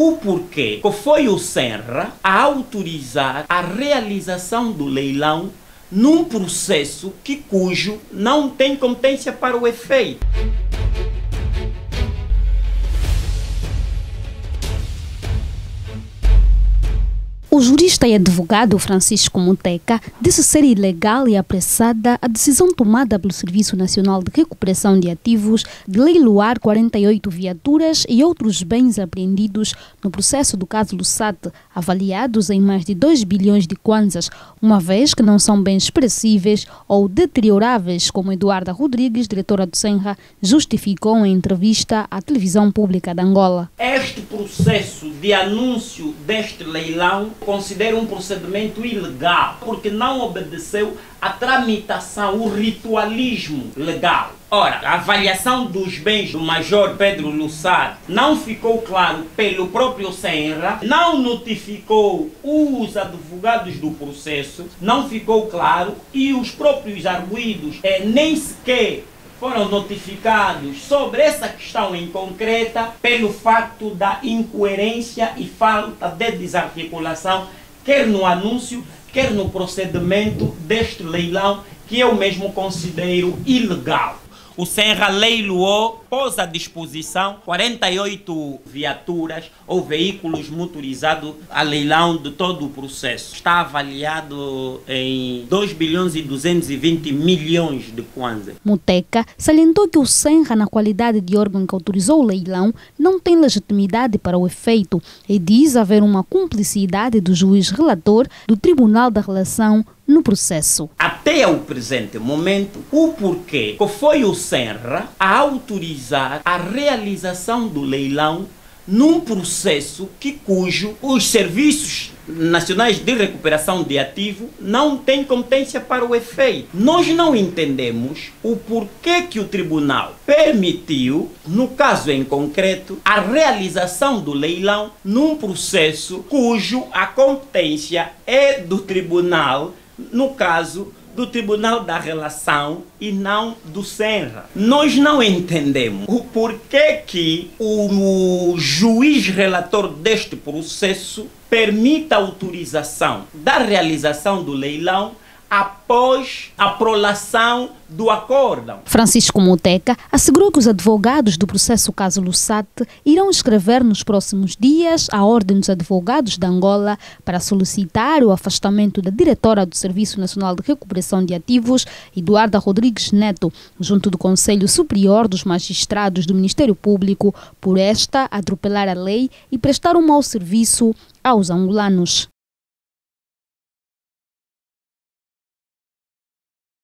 o porquê que foi o Senra a autorizar a realização do leilão num processo que cujo não tem competência para o efeito. O jurista e advogado Francisco Muteca disse ser ilegal e apressada a decisão tomada pelo Serviço Nacional de Recuperação de Ativos de leiloar 48 viaturas e outros bens apreendidos no processo do caso Lussat, avaliados em mais de 2 bilhões de kwanzas, uma vez que não são bens expressíveis ou deterioráveis, como Eduarda Rodrigues, diretora do Senra, justificou em entrevista à televisão pública de Angola. Este processo de anúncio deste leilão considero um procedimento ilegal, porque não obedeceu à tramitação, o ritualismo legal. Ora, a avaliação dos bens do Major Pedro Lussar não ficou claro pelo próprio Senra, não notificou os advogados do processo, não ficou claro e os próprios arguídos eh, nem sequer foram notificados sobre essa questão em concreta pelo facto da incoerência e falta de desarticulação, quer no anúncio, quer no procedimento deste leilão, que eu mesmo considero ilegal o Serra leiloou, pôs à disposição 48 viaturas ou veículos motorizados a leilão de todo o processo. Está avaliado em 2 bilhões e 220 milhões de kwanza. Muteca salientou que o Senra, na qualidade de órgão que autorizou o leilão, não tem legitimidade para o efeito e diz haver uma cumplicidade do juiz relator do Tribunal da Relação no processo. Até o presente momento, o porquê que foi o Senra a autorizar a realização do leilão num processo que cujo os serviços nacionais de recuperação de ativo não têm competência para o efeito. Nós não entendemos o porquê que o tribunal permitiu, no caso em concreto, a realização do leilão num processo cujo a competência é do tribunal no caso do Tribunal da Relação e não do Senra. Nós não entendemos o porquê que o juiz relator deste processo permita a autorização da realização do leilão após a prolação do acórdão. Francisco Muteca assegurou que os advogados do processo caso Lussat irão escrever nos próximos dias a Ordem dos Advogados de Angola para solicitar o afastamento da diretora do Serviço Nacional de Recuperação de Ativos, Eduarda Rodrigues Neto, junto do Conselho Superior dos Magistrados do Ministério Público, por esta atropelar a lei e prestar um mau serviço aos angolanos.